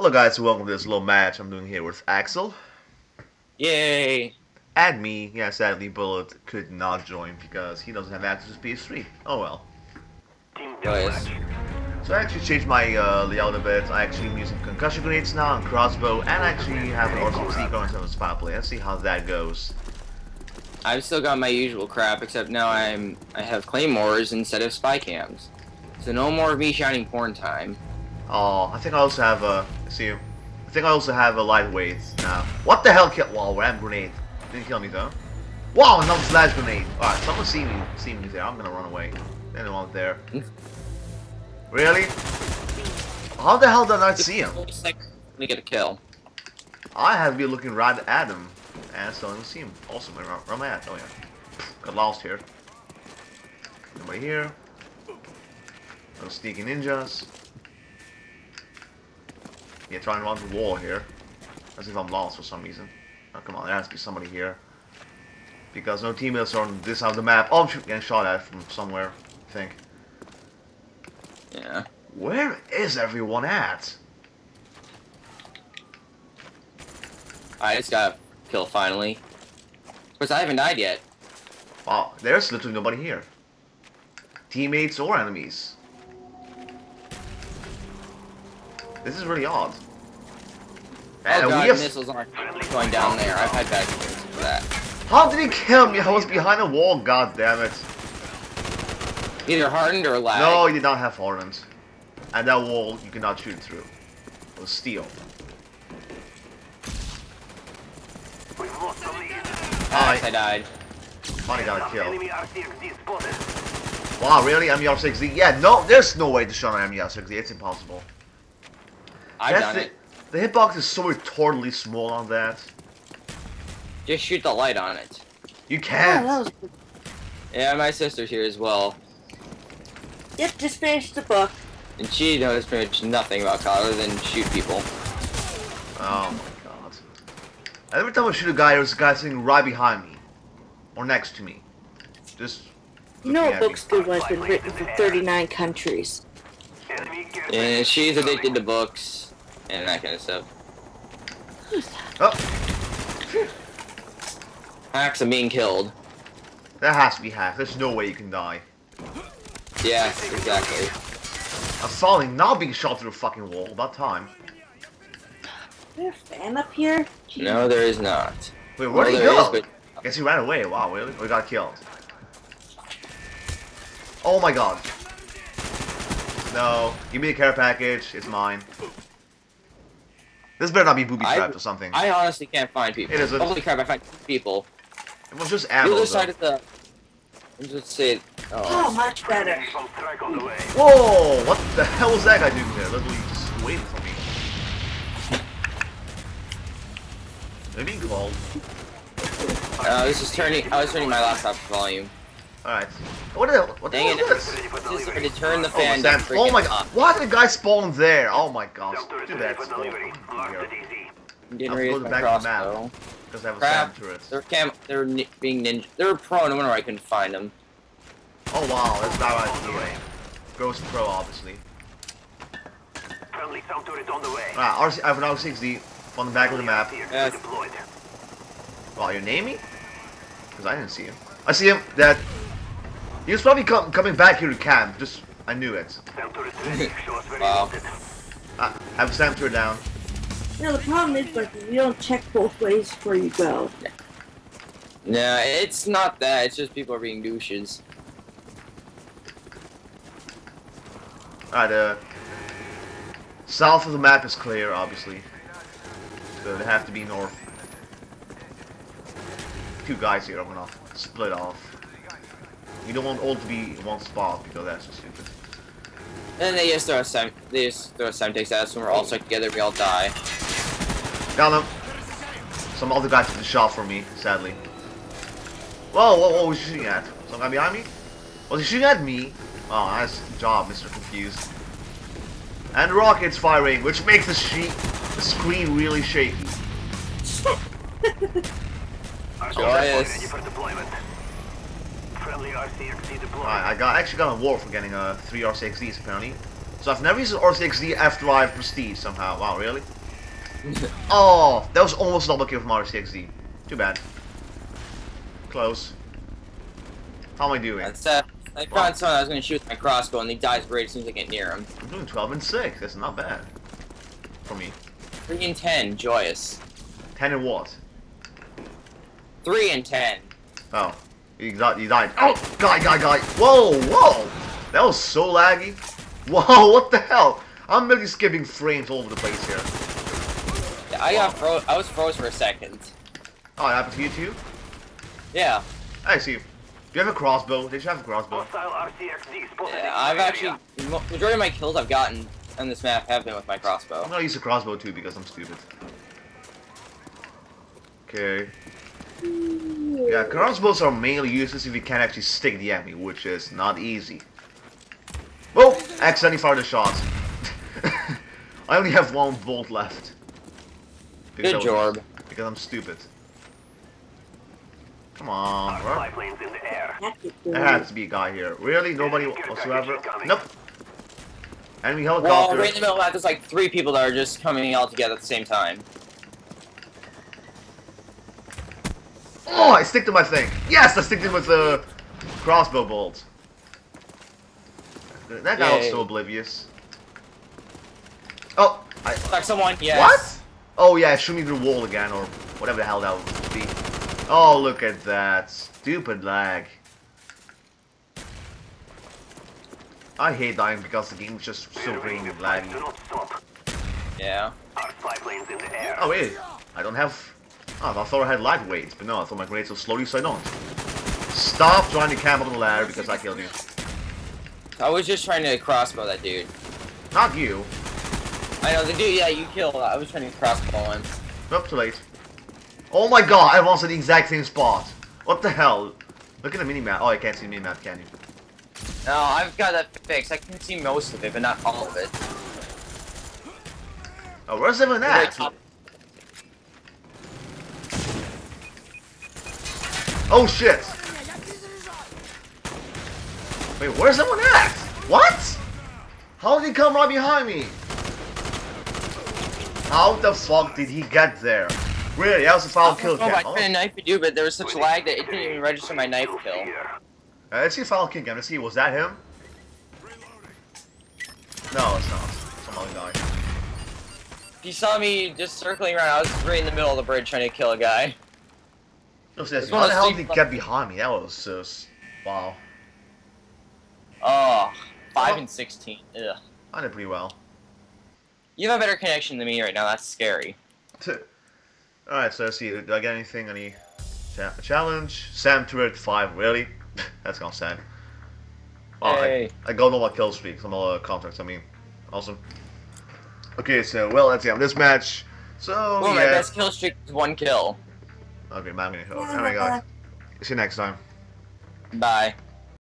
Hello guys, welcome to this little match I'm doing here with Axl. Yay! And me, yeah, sadly Bullet could not join because he doesn't have access to PS3. Oh well. Guys. So I actually changed my uh, layout a bit. I actually am using concussion grenades now and crossbow, and actually have an RCC going instead of spy play. Let's see how that goes. I've still got my usual crap, except now I'm I have claymores instead of spy cams. So no more of me shouting porn time. Oh, I think I also have a. See, I think I also have a lightweight now. What the hell? Kill? Wow, ram grenade. Didn't kill me though. Wow, another slash grenade. Alright, someone see me. See me there. I'm gonna run away. Anyone there? Really? How the hell did I not see him? Let me get a kill. I have been looking right at him, and still didn't see him. Also, where where am I at? Oh yeah, got lost here. Nobody here. No sneaky ninjas. Yeah, trying to run the wall here. As if I'm lost for some reason. Oh, come on, there has to be somebody here. Because no teammates are on this side of the map. Oh, I'm getting shot at from somewhere, I think. Yeah. Where is everyone at? I just got a kill finally. Of course, I haven't died yet. Wow, there's literally nobody here. Teammates or enemies. This is really odd. Oh, and oh we god, have- missiles aren't going down there. I've had bad experiences with that. How did he kill me? I was behind a wall, god damn it. Either hardened or lag. No, you did not have Hornets. And that wall you cannot shoot through. It was steel. Nice, I died. Finally got a kill. Wow, really? M60? Yeah, no, there's no way to shot an M60. It's impossible. I've That's done the, it. The hitbox is so retardedly small on that. Just shoot the light on it. You Oh, can't. that was Yeah, my sister's here as well. Yep, just finished the book. And she knows pretty much nothing about COD other than shoot people. Oh my god. Every time I shoot a guy, there's a guy sitting right behind me. Or next to me. Just. You know looking a at book's me. good when it's been written for 39 countries. And she's addicted to books and that kind of stuff. Who's that? Oh, Hacks and being killed. that has to be hacked. There's no way you can die. Yes, exactly. I'm falling, not being shot through a fucking wall. About time. Is there a fan up here? Jeez. No, there is not. Wait, where Well, did he go? is, but Guess he ran away. Wow, really? Or he got killed. Oh my god. No. Give me the care package. It's mine. This better not be booby trapped or something. I honestly can't find people. It isn't. Holy crap, I find people. it was just The ammo. other though. side of the... Let's say... Oh, Oh, much better. Whoa! What the hell was that guy doing there? Literally just waiting for me. Maybe called. uh, this is turning... I was turning my laptop volume. Alright. What the hell? What the hell it. is this? Just had to turn the Oh, fan Sam- down oh my god. up. Why did the guy spawn there? Oh my gosh. Do that. Spawn here. Didn't I'll raise go to my back of the map. crossbow. Because I have a Crap. Sam turret. They're cam... They're ni- being ninja... They're pro, no wonder I couldn't find them. Oh wow, that's not right here. Ghost Pro, obviously. Friendly Sam turret on the way. Ah, Alright, RC, I have an R60 on the back of the map. Yes. Deployed. Wow, you name me? Because I didn't see him. I see him. That he was probably com coming back here to camp. Just I knew it. Sam turret ready. Show Wow. you want it. I, I have Sam turret down. You know, the problem is, like, you don't check both ways before you go. No, it's not that. It's just people are being douches. Alright, uh, south of the map is clear, obviously. So they have to be north. Two guys here are gonna split off. You don't want all to be in one spot because that's just stupid. And they just throw a sem they just throw a semtex at us when we're all stuck together, we all die. Got him. Some other guy took the shot for me, sadly. Whoa, whoa, what was he shooting at? Some guy behind me? Was he shooting at me? Oh, nice job, Mr. Confused. And rockets firing, which makes the, she the screen really shaky. RCXD Joyous. ready for deployment. Friendly RCXD deployed. Alright, I got actually got a war for getting uh, three R6Ds apparently. So I've never used an RCXD after I have Prestige somehow. Wow, really? Oh, that was almost double kill from RCXD. Too bad. Close. How am I doing? That's uh, I found someone I was gonna shoot with my crossbow and he dies right as soon as I get near him. I'm doing 12 and 6. That's not bad. For me. Three and ten, joyous. 10 and what? Three and ten. Oh. You died. You died. Oh! Guy, guy, guy. Whoa, whoa! That was so laggy. Whoa, what the hell? I'm really skipping frames all over the place here. Yeah, I got fro- I was froze for a second. Oh, it happened to you too? Yeah. I see. Do you have a crossbow? Did you have a crossbow? Hostile RCXD spotted in Yeah, I've actually mo- majority of my kills I've gotten on this map have been with my crossbow. I'm gonna use a crossbow too because I'm stupid. Okay. Yeah, crossbows are mainly useless if you can't actually stick the enemy, which is not easy. Whoa! Accidentally fired a shot. I only have one bolt left. Because Good I was- job. Because I'm stupid. Come on, bro. spy planes in the air. Tactical. There has to be a guy here. Really? Nobody whatsoever? Nope. Enemy helicopter. Well, helicopter. right in the middle of that, there's like three people that are just coming all together at the same time. Oh, I stick to my thing. Yes, I stick to with uh, the crossbow bolt. That guy was Yay. so oblivious. Oh, I, Like someone, yes. what? Oh yeah, shoot me through the wall again, or whatever the hell that would be. Oh, look at that stupid lag. I hate dying because the game is just so green and laggy. Stop. Yeah. Our spy planes in the air. Oh wait, I don't have. Oh, I thought I had lightweight, but no, I thought my grenades were slowly, so I don't. Stop trying to camp on the ladder because I killed you. I was just trying to crossbow that dude. Not you. I know the dude. Yeah, you killed. I was trying to crossbow him. Nope, too late. Oh my god, I was at the exact same spot. What the hell? Look at the minimap. Oh, I can't see the minimap, can you? No, I've got that fixed. I can see most of it, but not all of it. Oh, where's everyone Very at? Oh shit! Wait, where's everyone at? What? How did he come right behind me? How the fuck did he get there? Really, that was a foul kill Oh, I cam. tried to knife a dude, but there was such lag that it didn't even register my knife kill. Here. Uh, let's see foul kill cam. Let's see, was that him? No, it's not. Some other guy. He saw me just circling around. I was right in the middle of the bridge trying to kill a guy. No, seriously, one how of the hell did he get behind me? That was just... Wow. Oh, five Oh. and sixteen. Ugh. I did pretty well. You have a better connection than me right now. That's scary. Alright, so let's see. Do I get anything? Any cha challenge? Sam turret 5, really? That's gonna sad. Oh, Hey. I, I got all my kill streaks, some all uh, contracts, I mean. Awesome. Okay, so, well, that's the end of this match. So, well, my best kill streak is one kill. Okay, man, I'm gonna go. Alright, guys. See you next time. Bye.